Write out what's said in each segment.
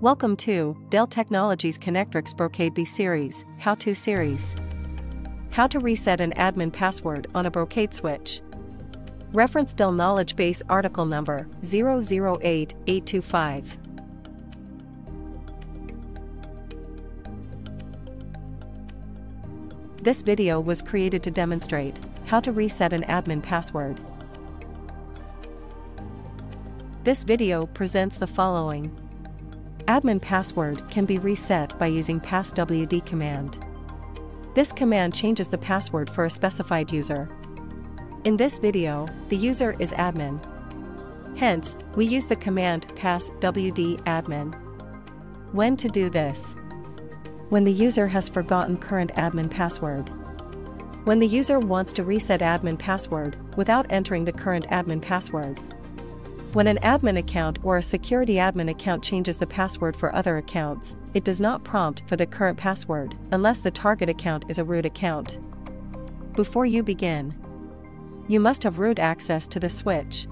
Welcome to Dell Technologies Connectrix Brocade B Series, How-To Series. How to reset an admin password on a Brocade switch. Reference Dell Knowledge Base article number 008825. This video was created to demonstrate how to reset an admin password. This video presents the following. Admin password can be reset by using passwd command. This command changes the password for a specified user. In this video, the user is admin. Hence, we use the command passwd admin. When to do this? When the user has forgotten current admin password. When the user wants to reset admin password without entering the current admin password. When an admin account or a security admin account changes the password for other accounts, it does not prompt for the current password unless the target account is a root account. Before you begin, you must have root access to the switch.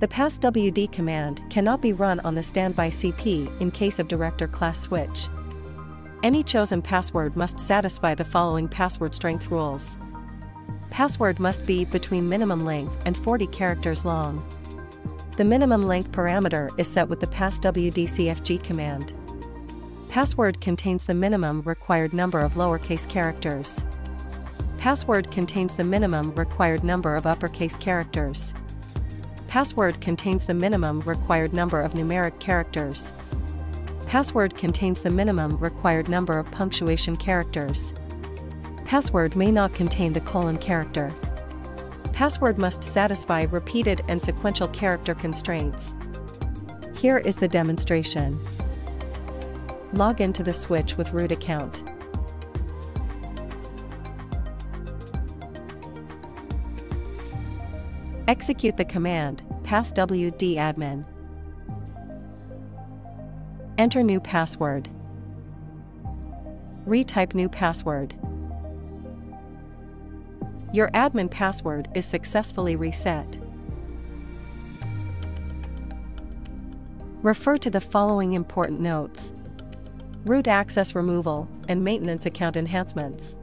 The passwd command cannot be run on the standby CP in case of director class switch. Any chosen password must satisfy the following password strength rules. Password must be between minimum length and 40 characters long. The minimum length parameter is set with the passwdcfg command. Password contains the minimum required number of lowercase characters. Password contains the minimum required number of uppercase characters. Password contains the minimum required number of numeric characters. Password contains the minimum required number of punctuation characters. Password may not contain the colon character. Password must satisfy repeated and sequential character constraints. Here is the demonstration. Log into the switch with root account. Execute the command passwd admin. Enter new password. Retype new password. Your admin password is successfully reset. Refer to the following important notes. Root access removal and maintenance account enhancements.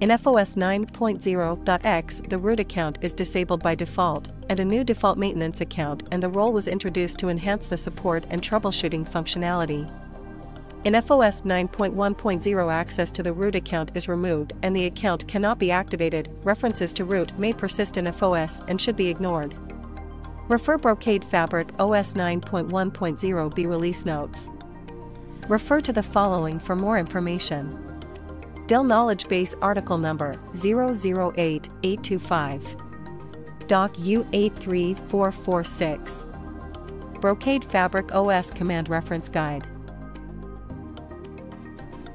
In FOS 9.0.x, the root account is disabled by default, and a new default maintenance account and the role was introduced to enhance the support and troubleshooting functionality. In FOS 9.1.0 access to the root account is removed and the account cannot be activated, references to root may persist in FOS and should be ignored. Refer Brocade Fabric OS 9.1.0 B release notes. Refer to the following for more information. Dell Knowledge Base article number 008825. Doc U83446. Brocade Fabric OS Command Reference Guide.